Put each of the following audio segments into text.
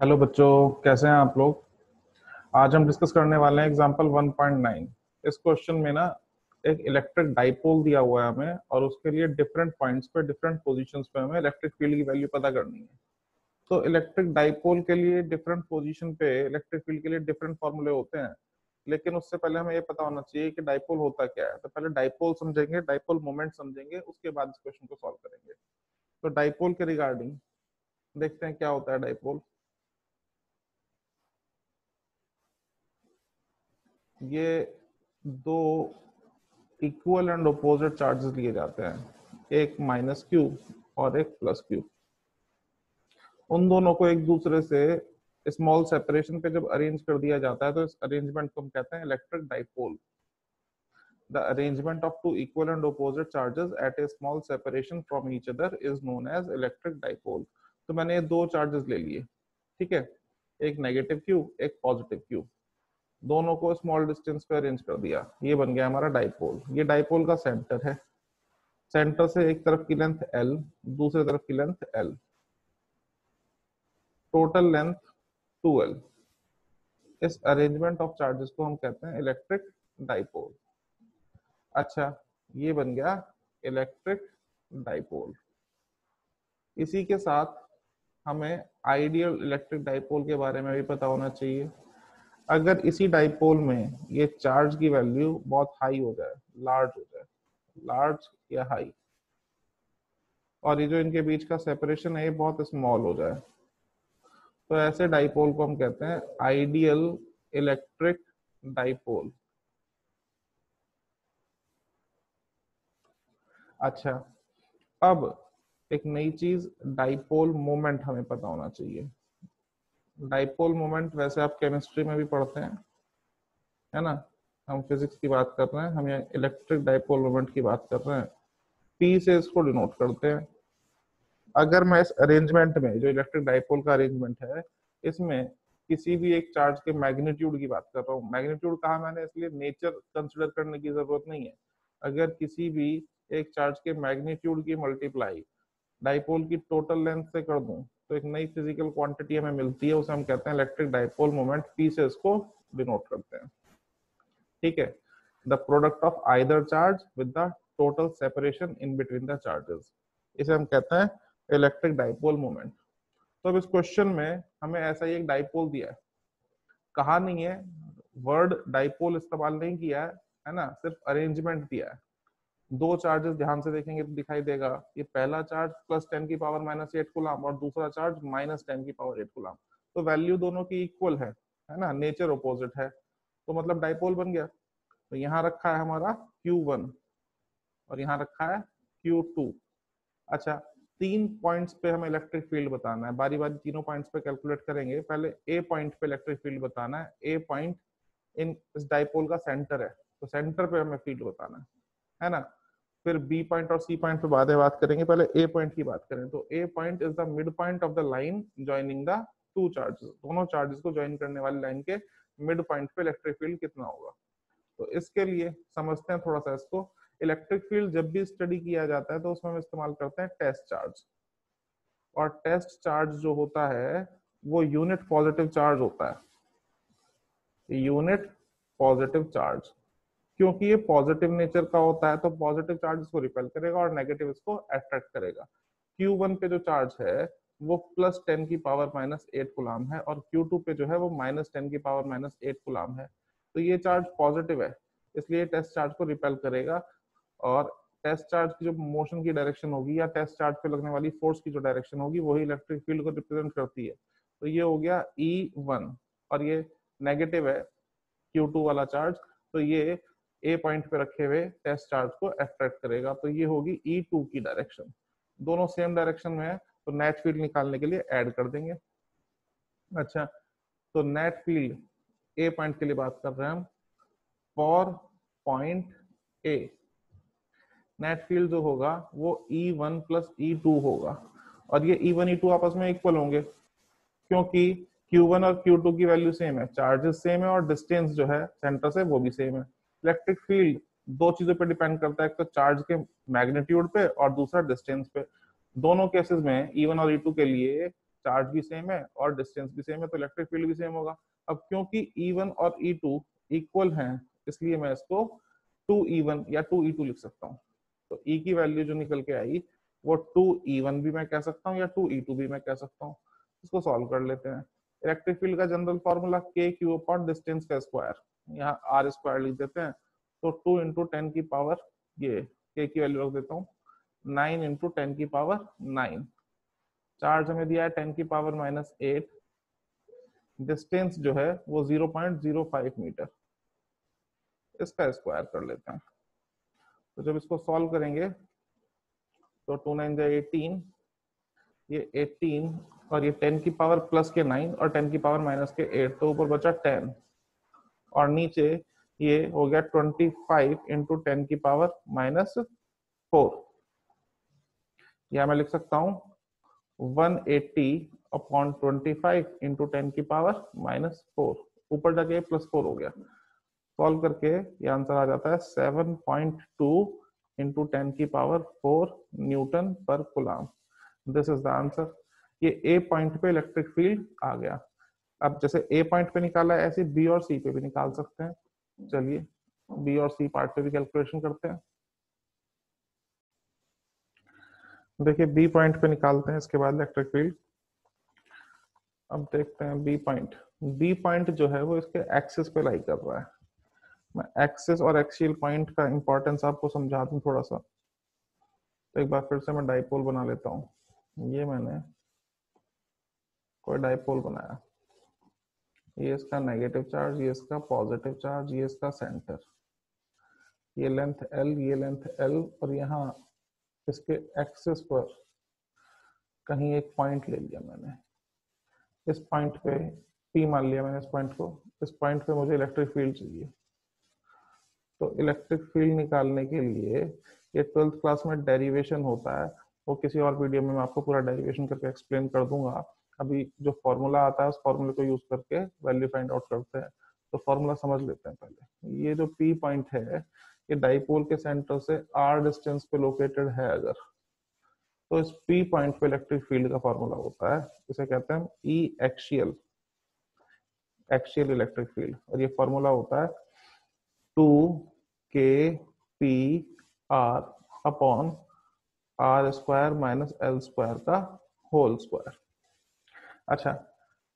Hello बच्चों, कैसे हैं आप लोग? आज हम डिस्कस करने वाले हैं एग्जांपल 1.9 इस क्वेश्चन में ना एक इलेक्ट्रिक डाइपोल दिया हुआ है हमें और उसके लिए डिफरेंट पॉइंट्स पे डिफरेंट पोजीशंस पे हमें इलेक्ट्रिक फ़ील्ड की वैल्यू पता करनी है। तो इलेक्ट्रिक डाइपोल के लिए डिफरेंट पोजिशन पे इलेक्ट्रिक फ़ील्ड के लिए डिफरेंट फॉर्मूले होते हैं। लेकिन उससे पहले हमें ये पता होना चाहिए कि डाइपोल होता क्या है। तो पहले डाइपोल समझेंगे डाइपोल मोमेंट समझेंगे, उसके बाद इस क्वेश्चन को सॉल्व करेंगे। तो डाइपोल के रिगार्डिंग देखते हैं क्या होता है डाइपोल ये दो इक्वल एंड अपोजिट चार्जेस लिए जाते हैं। एक माइनस क्यू और एक प्लस क्यू उन दोनों को एक दूसरे से स्मॉल सेपरेशन पे जब अरेंज कर दिया जाता है तो इस अरेंजमेंट को हम कहते हैं electric dipole the arrangement of two equal and opposite charges at a small separation from each other is known as electric dipole तो मैंने ये दो चार्जेस ले लिए। ठीक है? एक नेगेटिव क्यू एक पॉजिटिव क्यू दोनों को स्मॉल डिस्टेंस पे अरेंज कर दिया। ये बन गया हमारा डाइपोल ये डाइपोल का सेंटर है। सेंटर से एक तरफ़ की लेंथ एल दूसरे तरफ़ की length L total length 2L इस अरेंजमेंट ऑफ़ चार्जेस को हम कहते हैं इलेक्ट्रिक डाइपोल अच्छा ये बन गया इलेक्ट्रिक डाइपोल इसी के साथ हमें आइडियल इलेक्ट्रिक डाइपोल के बारे में भी पता होना चाहिए। अगर इसी डाइपोल में ये चार्ज की वैल्यू बहुत हाई हो जाए लार्ज हो जाए लार्ज या हाई और ये जो इनके बीच का सेपरेशन है, ये बहुत स्मॉल हो जाए तो ऐसे डाइपोल को हम कहते हैं आइडियल इलेक्ट्रिक डाइपोल अच्छा अब एक नई चीज़ डाइपोल मोमेंट हमें पता होना चाहिए। डाइपोल मोमेंट वैसे आप केमिस्ट्री में भी पढ़ते हैं, है ना? हम फिजिक्स की बात कर रहे हैं, हम यहाँ इलेक्ट्रिक डाइपोल मोमेंट की बात कर रहे हैं। पी से इसको डिनोट करते हैं। अगर मैं इस अरेंजमेंट में, जो इलेक्ट्रिक डाइपोल का अरेंजमेंट है, इसमें किसी भी एक चार्ज के मैग्नीट्यूड की बात कर रहा हूँ। मैग्नीट्यूड कहा मैंने इसलिए नेचर कंसिडर करने की ज़रूरत नहीं है। अगर किसी भी एक चार्ज के मैग्नीट्यूड की मल्टीप्लाई डाइपोल की टोटल लेंथ से कर दूँ तो एक नई फ़िज़िकल क्वांटिटी हमें मिलती है, उसे हम कहते हैं इलेक्ट्रिक डाइपोल मोमेंट पी से इसको डिनोट करते हैं। ठीक है? The product of either charge with the total separation in between the charges इसे हम कहते हैं इलेक्ट्रिक डाइपोल मोमेंट तो अब इस क्वेश्चन में हमें ऐसा ही एक डाइपोल दिया है। कहा नहीं है वर्ड डाइपोल इस्तेमाल नहीं किया है है ना? सिर्फ़ अरेंजमेंट दिया है। दो चार्जेस ध्यान से देखेंगे तो दिखाई देगा। ये पहला चार्ज प्लस टेन की पावर माइनस एट गुलाम और दूसरा चार्ज माइनस टेन की पावर एट गुलाम तो वैल्यू दोनों की इक्वल है है ना? नेचर अपोजिट है। तो मतलब डाइपोल बन गया। तो यहाँ रखा है हमारा Q1 और यहाँ रखा है Q2 अच्छा तीन पॉइंट्स पे हमें इलेक्ट्रिक फ़ील्ड बताना है। बारी बारी तीनों पॉइंट्स पे कैलकुलेट करेंगे। पहले ए पॉइंट पे इलेक्ट्रिक फ़ील्ड बताना है। ए पॉइंट इन इस डाइपोल का सेंटर है। तो सेंटर पे हमें फ़ील्ड बताना है। है ना? फिर बी पॉइंट और सी पॉइंट पे बाद में बात करेंगे, पहले ए पॉइंट की बात करें। तो A point is the mid point of the line joining the two charges दोनों चार्जेस को ज्वाइन करने वाली लाइन के मिड पॉइंट पे इलेक्ट्रिक फ़ील्ड कितना होगा? तो इसके लिए समझते हैं थोड़ा सा इसको। इलेक्ट्रिक फ़ील्ड जब भी स्टडी किया जाता है तो उसमें हम इस्तेमाल करते हैं टेस्ट चार्ज और टेस्ट चार्ज जो होता है, वो यूनिट पॉजिटिव चार्ज होता है। यूनिट पॉजिटिव चार्ज क्योंकि ये पॉजिटिव नेचर का होता है तो पॉजिटिव चार्ज इसको रिपेल करेगा और नेगेटिव इसको अट्रैक्ट करेगा। Q1 पे जो चार्ज है, वो प्लस टेन की पावर माइनस एट गुलाम है और Q2 पे जो है, वो माइनस टेन की पावर माइनस एट गुलाम है। तो ये चार्ज पॉजिटिव है, इसलिए टेस्ट चार्ज को रिपेल करेगा और टेस्ट चार्ज की जो मोशन की डायरेक्शन होगी या टेस्ट चार्ज पे लगने वाली फोर्स की जो डायरेक्शन होगी, वही इलेक्ट्रिक फ़ील्ड को रिप्रेजेंट करती है। तो ये हो गया E1 और ये नेगेटिव है Q2 वाला चार्ज तो ये ए पॉइंट पे रखे हुए टेस्ट चार्ज को अट्रैक्ट करेगा। तो ये होगी ई टू की डायरेक्शन दोनों सेम डायरेक्शन में है तो नेट फ़ील्ड निकालने के लिए ऐड कर देंगे। अच्छा तो नेट फ़ील्ड ए पॉइंट के लिए बात कर रहे हैं हम। For point A net field जो होगा, वो E one plus E two होगा। और ये ई वन ई टू आपस में इक्वल होंगे। क्योंकि Q1 और Q2 की वैल्यू सेम है। चार्जेस सेम है और डिस्टेंस जो है सेंटर से वो भी सेम है। इलेक्ट्रिक फ़ील्ड दो चीज़ों पे डिपेंड करता है, एक तो चार्ज के मैग्नीट्यूड पे और दूसरा डिस्टेंस पे। दोनों केसेस में E1 और E2 के लिए चार्ज भी सेम है और डिस्टेंस भी सेम है तो इलेक्ट्रिक फ़ील्ड भी सेम होगा। अब क्योंकि E1 और E2 इक्वल हैं, इसलिए मैं इसको 2E1 या 2E2 लिख सकता हूँ। तो E की वैल्यू जो निकल के आई, वो 2E1 भी मैं कह सकता हूँ या 2E2 भी मैं कह सकता हूँ। इसको सॉल्व कर लेते हैं। इलेक्ट्रिक फ़ील्ड का जनरल फॉर्मूला के क्यू अपॉन डिस्टेंस का स्क्वायर यहाँ आर स्क्वायर लिख देते हैं। तो टू इंटू टेन की पावर ये के की वैल्यू रख देता हूँ। नाइन इंटू टेन की पावर नाइन चार्ज हमें दिया है टेन की पावर माइनस एट डिस्टेंस जो है वो zero point zero five metre इसका स्क्वायर कर लेते हैं। तो जब इसको सॉल्व करेंगे तो टू नाइन जाए एटीन ये एटीन और ये टेन की पावर प्लस के नाइन और टेन की पावर माइनस के एट तो ऊपर बचा टेन और नीचे ये हो गया ट्वेंटी फाइव इंटू टेन की पावर माइनस फोर या मैं लिख सकता हूँ one eighty upon twenty five into ten की पावर माइनस फोर ऊपर जाके प्लस फोर हो गया। सॉल्व करके ये आंसर आ जाता है seven point two into ten की पावर फोर न्यूटन पर coulomb this is the answer ये ए पॉइंट पे इलेक्ट्रिक फ़ील्ड आ गया। अब जैसे ए पॉइंट पे निकाला है, ऐसे बी और सी पे भी निकाल सकते हैं। चलिए बी और सी पार्ट पे भी कैलकुलेशन करते हैं। देखिए बी पॉइंट पे निकालते हैं, इसके बाद इलेक्ट्रिक फ़ील्ड अब देखते हैं बी पॉइंट बी पॉइंट जो है, वो इसके एक्सिस पे लाई कर रहा है। मैं एक्सिस और एक्सियल पॉइंट का इंपॉर्टेंस आपको समझा दूँ थोड़ा सा तो एक बार फिर से मैं डाइपोल बना लेता हूँ। ये मैंने कोई डाइपोल बनाया। ये इसका नेगेटिव चार्ज ये इसका पॉजिटिव चार्ज ये इसका सेंटर ये लेंथ एल ये लेंथ एल और यहाँ इसके एक्सिस पर कहीं एक पॉइंट ले लिया मैंने। इस पॉइंट पे पी मान लिया मैंने इस पॉइंट को। इस पॉइंट पे मुझे इलेक्ट्रिक फ़ील्ड चाहिए। तो इलेक्ट्रिक फ़ील्ड निकालने के लिए ये ट्वेल्थ क्लास में डेरिवेशन होता है। वो किसी और वीडियो में मैं आपको पूरा डेरिवेशन करके एक्सप्लेन कर दूँगा। अभी जो फॉर्मूला आता है, उस फॉर्मूले को यूज़ करके वैल्यू फाइंड आउट करते हैं। तो फॉर्मूला समझ लेते हैं पहले। ये जो पी पॉइंट है, ये डाइपोल के सेंटर से आर डिस्टेंस पे लोकेटेड है अगर। तो इस पी पॉइंट पे इलेक्ट्रिक फ़ील्ड का फॉर्मूला होता है इसे कहते हैं E axial axial electric field और ये फॉर्मूला होता है two K P R upon R square minus L square का होल स्क्वायर अच्छा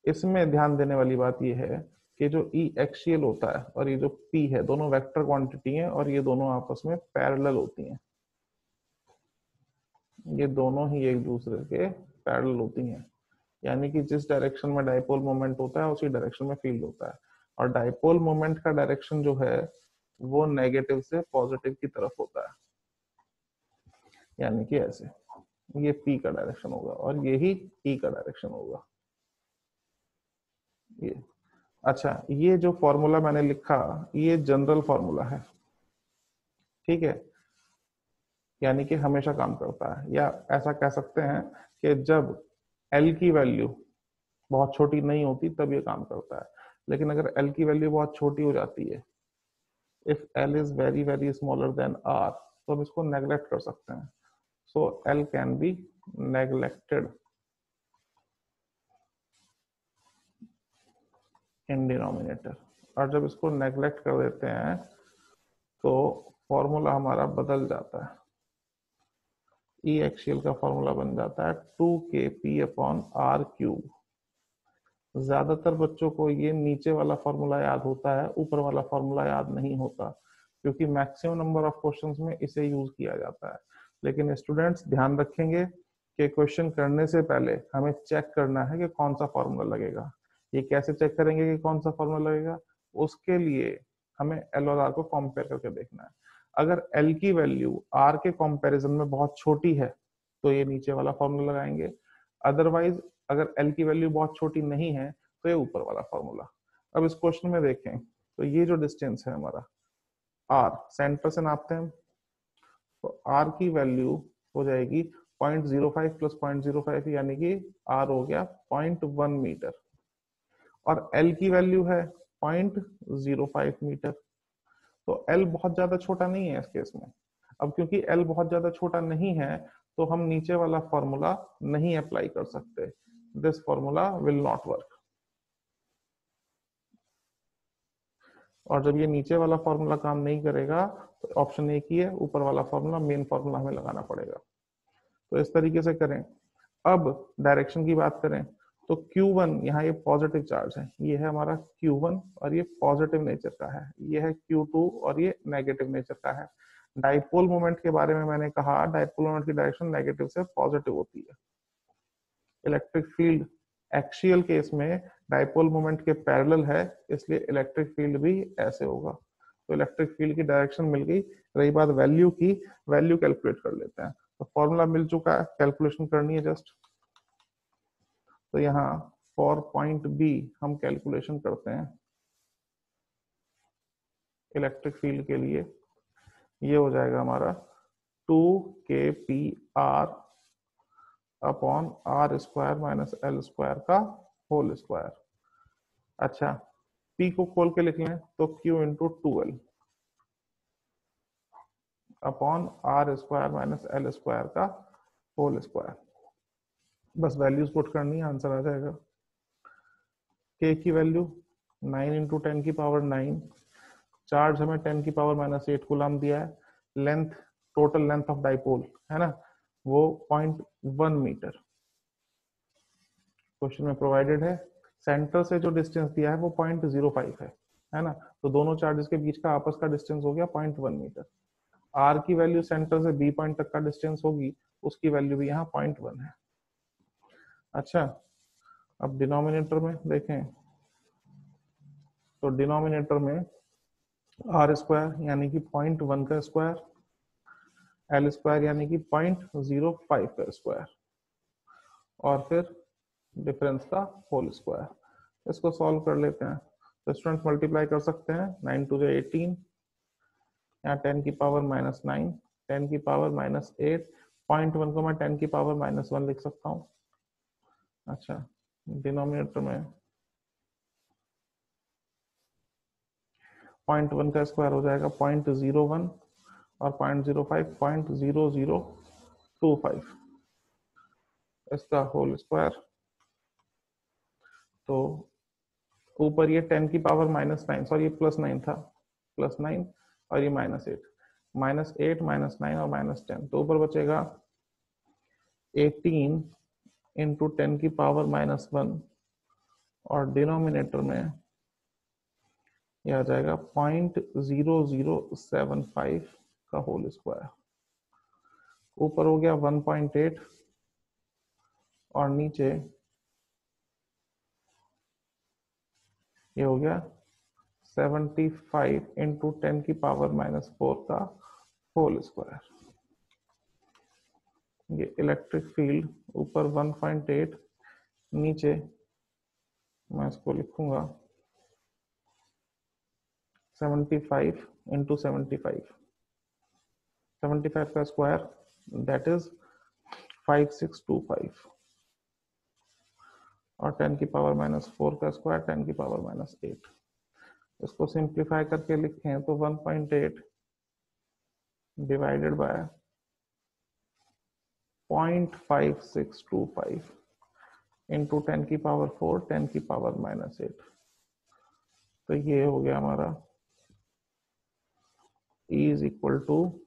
इसमें ध्यान देने वाली बात यह है कि जो ई e एक्शियल होता है और ये जो पी है, दोनों वेक्टर क्वांटिटी हैं और ये दोनों आपस में पैरेलल होती हैं। ये दोनों ही एक दूसरे के पैरेलल होती हैं। यानी कि जिस डायरेक्शन में डायपोल मोमेंट होता है, उसी डायरेक्शन में फ़ील्ड होता है। और डायपोल मोमेंट का डायरेक्शन जो है, वो नेगेटिव से पॉजिटिव की तरफ़ होता है। यानी कि ऐसे। ये पी का डायरेक्शन होगा और यही ई e का डायरेक्शन होगा। ये। अच्छा ये जो फॉर्मूला मैंने लिखा, ये जनरल फॉर्मूला है। ठीक है? यानी कि हमेशा काम करता है। या ऐसा कह सकते हैं कि जब L की वैल्यू बहुत छोटी नहीं होती, तब ये काम करता है। लेकिन अगर L की वैल्यू बहुत छोटी हो जाती है if L is very very smaller than R तो हम इसको नेग्लेक्ट कर सकते हैं। So L can be neglected in denominator और जब इसको नेग्लेक्ट कर देते हैं तो फॉर्मूला हमारा बदल जाता है। ई e एक्शियल का फॉर्मूला बन जाता है टू के पी अपॉन आर क्यूब ज़्यादातर बच्चों को ये नीचे वाला फॉर्मूला याद होता है, ऊपर वाला फॉर्मूला याद नहीं होता, क्योंकि मैक्सिमम नंबर ऑफ़ क्वेश्चंस में इसे यूज़ किया जाता है। लेकिन स्टूडेंट्स ध्यान रखेंगे कि क्वेश्चन करने से पहले हमें चेक करना है कि कौन सा फॉर्मूला लगेगा। ये कैसे चेक करेंगे कि कौन सा फॉर्मूला लगेगा? उसके लिए हमें एल और आर को कंपेयर करके देखना है। अगर एल की वैल्यू आर के कंपैरिजन में बहुत छोटी है तो ये नीचे वाला फॉर्मूला लगाएँगे। अदरवाइज़ अगर एल की वैल्यू बहुत छोटी नहीं है तो ये ऊपर वाला फॉर्मूला अब इस क्वेश्चन में देखें तो ये जो डिस्टेंस है हमारा आर सेंटर से नापते हैं तो आर की वैल्यू हो जाएगी 0.05 प्लस 0.05 यानी कि आर हो गया 0.1 मीटर। और एल की वैल्यू है पॉइंट ज़ीरो फाइव मीटर तो एल बहुत ज़्यादा छोटा नहीं है इस केस में। अब क्योंकि एल बहुत ज़्यादा छोटा नहीं है तो हम नीचे वाला फॉर्मूला नहीं अप्लाई कर सकते। This formula will not work और जब ये नीचे वाला फॉर्मूला काम नहीं करेगा तो ऑप्शन एक ही है, ऊपर वाला फॉर्मूला मेन फॉर्मूला हमें लगाना पड़ेगा। तो इस तरीके से करें। अब डायरेक्शन की बात करें। तो Q1 यहाँ ये पॉजिटिव चार्ज है। ये है हमारा Q1 और ये पॉजिटिव नेचर का है। ये है Q2 और ये नेगेटिव नेचर का है। डाइपोल मोमेंट के बारे में मैंने कहा डाइपोल मोमेंट की डायरेक्शन नेगेटिव से पॉजिटिव होती है। इलेक्ट्रिक फ़ील्ड एक्सियल केस में डाइपोल मोमेंट के पैरेलल है, इसलिए इलेक्ट्रिक फ़ील्ड भी ऐसे होगा। तो इलेक्ट्रिक फ़ील्ड की डायरेक्शन मिल गई। रही बात वैल्यू की वैल्यू कैलकुलेट कर लेते हैं। तो फॉर्मूला मिल चुका है। कैलकुलेशन करनी है जस्ट तो यहाँ फॉर पॉइंट बी हम कैलकुलेशन करते हैं। इलेक्ट्रिक फ़ील्ड के लिए ये हो जाएगा हमारा two K P R upon R square minus L square का होल स्क्वायर अच्छा पी को खोल के लिख लें तो Q into two L upon R square minus L square का होल स्क्वायर बस वैल्यूज़ पुट करनी है आंसर आ जाएगा। के की वैल्यू नाइन इंटू टेन की पावर नाइन चार्ज हमें टेन की पावर माइनस एट गुलाम दिया है। Length total length of dipole है ना? वो पॉइंट वन मीटर क्वेश्चन में प्रोवाइडेड है। सेंटर से जो डिस्टेंस दिया है, वो पॉइंट ज़ीरो फाइव है है ना? तो दोनों चार्जेस के बीच का आपस का डिस्टेंस हो गया पॉइंट वन मीटर आर की वैल्यू सेंटर से बी पॉइंट तक का डिस्टेंस होगी, उसकी वैल्यू भी यहाँ पॉइंट वन है। अच्छा अब डिनोमिनेटर में देखें। तो डिनोमिनेटर में आर स्क्वायर यानी कि पॉइंट वन का स्क्वायर एल स्क्वायर यानी कि पॉइंट ज़ीरो फाइव का स्क्वायर और फिर डिफरेंस का होल स्क्वायर इसको सॉल्व कर लेते हैं। तो स्टूडेंट मल्टीप्लाई कर सकते हैं। नाइन टू जो एटीन यहाँ टेन की पावर माइनस नाइन टेन की power minus eight point one को मैं टेन की पावर माइनस वन लिख सकता हूँ। अच्छा डिनोमिनेटर में। पॉइंट वन का स्क्वायर हो जाएगा पॉइंट ज़ीरो वन और point zero five, point zero zero two five. इसका होल स्क्वायर तो ऊपर ये टेन की पावर माइनस नाइन सॉरी ये प्लस नाइन था। प्लस नाइन और ये minus eight minus eight minus nine और माइनस टेन तो ऊपर बचेगा एटीन इंटू टेन की पावर माइनस वन और डिनोमिनेटर में यह आ जाएगा point zero zero seven five का होल स्क्वायर ऊपर हो गया वन पॉइंट एट और नीचे ये हो गया 75 फाइव इंटू टेन की पावर माइनस फोर का होल स्क्वायर ये इलेक्ट्रिक फ़ील्ड ऊपर 1.8 नीचे मैं इसको लिखूँगा 75 फाइव इंटू सेवेंटी फाइव का स्क्वायर दैट इज़ 5625 और 10 की पावर माइनस फोर का स्क्वायर 10 की पावर माइनस एट इसको सिंप्लीफाई करके लिखें तो 1.8 डिवाइडेड बाय 0.5625 इंटू टेन की पावर फोर टेन की पावर माइनस एट तो ये हो गया हमारा E is equal to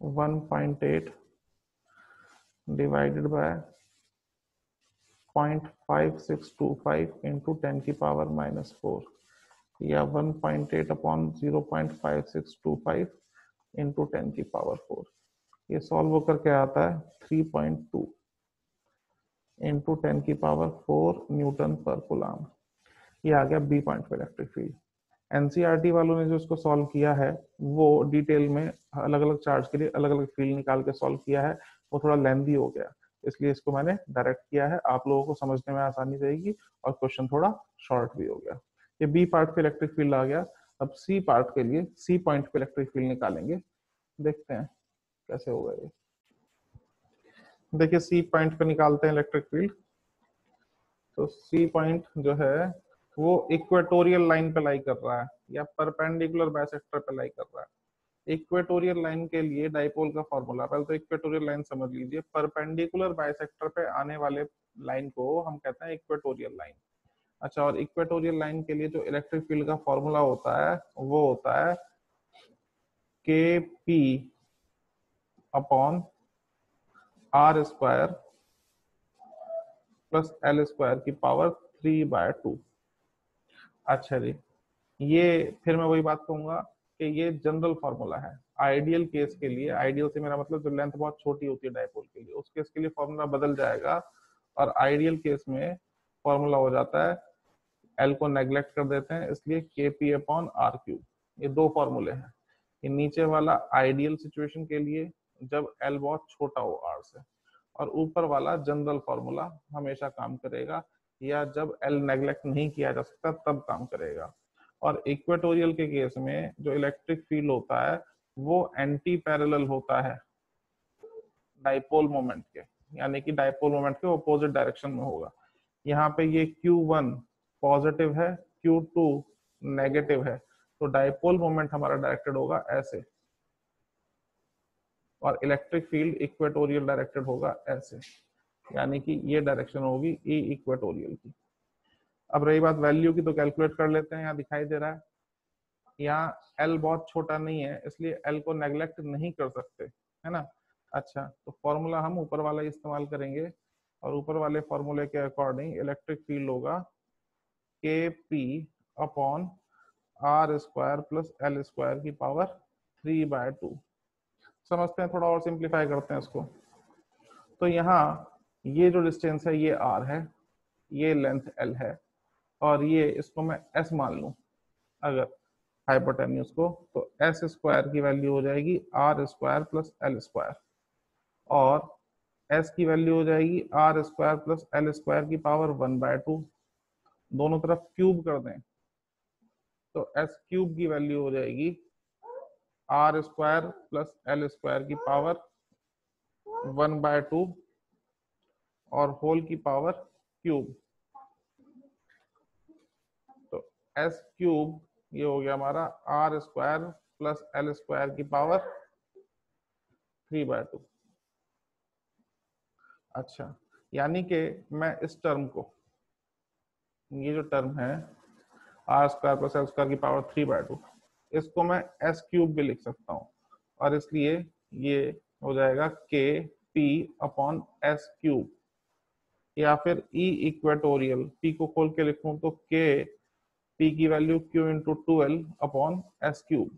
1.8 divided by 0.5625 into 10 की पावर माइनस फोर या 1.8 अपॉन 0.5625 इंटू टेन की पावर फोर ये सॉल्व करके आता है 3.2 इंटू टेन की पावर फोर न्यूटन पर कुलाम ये आ गया बी पॉइंट पे इलेक्ट्रिक फ़ील्ड एनसीआरटी वालों ने जो इसको सॉल्व किया है, वो डिटेल में अलग अलग चार्ज के लिए अलग अलग फ़ील्ड निकाल के सॉल्व किया है, वो थोड़ा लेंदी हो गया. इसलिए इसको मैंने डायरेक्ट किया है, आप लोगों को समझने में आसानी रहेगी और क्वेश्चन थोड़ा शॉर्ट भी हो गया. ये बी पार्ट पे इलेक्ट्रिक फ़ील्ड आ गया. अब सी पार्ट के लिए सी पॉइंट पे इलेक्ट्रिक फ़ील्ड निकालेंगे. देखते हैं. कैसे होगा ये देखिए सी पॉइंट पे निकालते हैं इलेक्ट्रिक फ़ील्ड तो सी पॉइंट जो है, वो इक्वेटोरियल लाइन पे लाई कर रहा है, या परपेंडिकुलर बाइसेक्टर पे लाई कर रहा है. इक्वेटोरियल लाइन के लिए डाइपोल का फॉर्मूला पहले तो इक्वेटोरियल लाइन समझ लीजिए. परपेंडिकुलर बाइसेक्टर पे आने वाले लाइन को हम कहते हैं इक्वेटोरियल लाइन अच्छा और इक्वेटोरियल लाइन के लिए जो इलेक्ट्रिक फ़ील्ड का फॉर्मूला होता है, वो होता है K P upon R square plus L square की पावर थ्री बाय टू अच्छा जी। ये फिर मैं वही बात कहूँगा कि ये जनरल फॉर्मूला है। आइडियल केस के लिए आइडियल से मेरा मतलब जो लेंथ बहुत छोटी होती है डायपोल के लिए, उस केस के लिए फॉर्मूला बदल जाएगा और आइडियल केस में फॉर्मूला हो जाता है एल को नेग्लेक्ट कर देते हैं, इसलिए के पी अपॉन आर क्यू ये दो फॉर्मूले हैं। ये नीचे वाला आइडियल सिचुएशन के लिए जब एल बहुत छोटा हो आर से, और ऊपर वाला जनरल फॉर्मूला हमेशा काम करेगा, या जब एल नेग्लेक्ट नहीं किया जा सकता, तब काम करेगा। और इक्वेटोरियल के केस में जो इलेक्ट्रिक फ़ील्ड होता है, वो एंटी पैरेलल होता है डाइपोल मोमेंट के, यानी कि डाइपोल मोमेंट के अपोजिट डायरेक्शन में होगा। यहाँ पे ये Q1 पॉजिटिव है Q2 नेगेटिव है तो डाइपोल मोमेंट हमारा डायरेक्टेड होगा ऐसे। और इलेक्ट्रिक फ़ील्ड इक्वेटोरियल डायरेक्टेड होगा ऐसे। यानी कि ये डायरेक्शन होगी ई इक्वेटोरियल की। अब रही बात वैल्यू की तो कैलकुलेट कर लेते हैं, यहाँ दिखाई दे रहा है। यहाँ एल बहुत छोटा नहीं है, इसलिए एल को नेग्लेक्ट नहीं कर सकते, है ना? अच्छा तो फॉर्मूला हम ऊपर वाला इस्तेमाल करेंगे और ऊपर वाले फॉर्मूले के अकॉर्डिंग इलेक्ट्रिक फ़ील्ड होगा K P upon R square plus L square की पावर थ्री बाय टू समझते हैं, थोड़ा और सिंप्लीफाई करते हैं इसको। तो यहाँ ये जो डिस्टेंस है, ये आर है, ये लेंथ एल है, और ये इसको मैं एस मान लू, अगर हाइपोटेन्यूस को तो एस स्क्वायर की वैल्यू हो जाएगी R square plus L square और एस की वैल्यू हो जाएगी R square plus L square की पावर वन बाय टू दोनों तरफ़ क्यूब कर दें तो एस क्यूब की वैल्यू हो जाएगी R square plus L square की पावर वन बाय टू और होल की पावर क्यूब। तो एस क्यूब, ये हो गया हमारा R square plus L square की पावर थ्री बाय टू। अच्छा यानी कि मैं इस टर्म को, ये जो टर्म है, R square plus L square की पावर थ्री बाय टू इसको मैं एस क्यूब भी लिख सकता हूँ। और इसलिए ये हो जाएगा के पी अपॉन एस क्यूब या फिर ई इक्वेटोरियल पी को खोल के लिखूं तो के पी की value Q into twelve upon S cube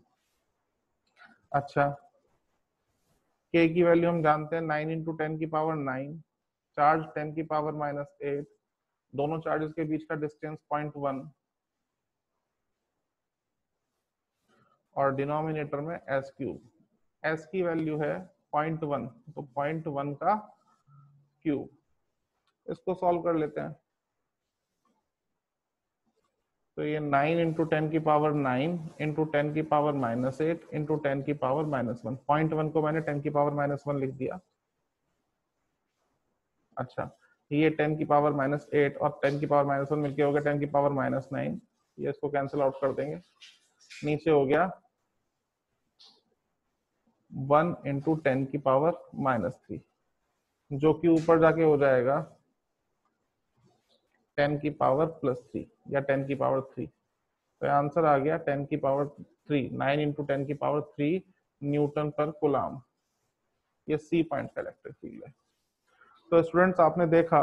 अच्छा। के की वैल्यू हम जानते हैं नाइन इंटू टेन की पावर नाइन चार्ज टेन की पावर माइनस एट दोनों चार्जेस के बीच का डिस्टेंस पॉइंट वन और डिनोमिनेटर में एस क्यूब एस की वैल्यू है पॉइंट वन तो पॉइंट वन का क्यूब इसको सॉल्व कर लेते हैं। तो ये नाइन इंटू टेन की पावर नाइन इंटू टेन की power minus eight into ten की power minus one point one को मैंने टेन की पावर माइनस वन लिख दिया। अच्छा ये टेन की पावर माइनस एट और टेन की पावर माइनस वन मिलकर हो गया टेन की पावर माइनस नाइन ये इसको कैंसिल आउट कर देंगे। नीचे हो गया वन इंटू टेन की पावर माइनस थ्री जो कि ऊपर जाके हो जाएगा टेन की पावर प्लस थ्री या टेन की पावर थ्री तो आंसर आ गया टेन की power three nine into ten की पावर थ्री न्यूटन पर कुलाम ये सी पॉइंट का इलेक्ट्रिक फ़ील्ड है। तो स्टूडेंट्स आपने देखा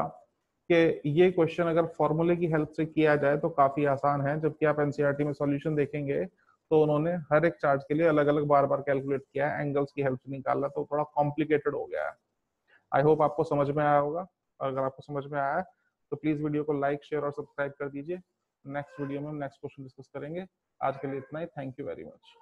कि ये क्वेश्चन अगर फॉर्मूले की हेल्प से किया जाए तो काफ़ी आसान है। जबकि आप एनसीईआरटी में सॉल्यूशन देखेंगे तो उन्होंने हर एक चार्ज के लिए अलग अलग बार बार कैलकुलेट किया है। एंगल्स की हेल्प से निकाला तो थोड़ा कॉम्प्लिकेटेड हो गया है। आई होप आपको समझ में आया होगा। अगर आपको समझ में आया तो प्लीज़ वीडियो को लाइक शेयर और सब्सक्राइब कर दीजिए। नेक्स्ट वीडियो में हम नेक्स्ट क्वेश्चन डिस्कस करेंगे। आज के लिए इतना ही। Thank you very much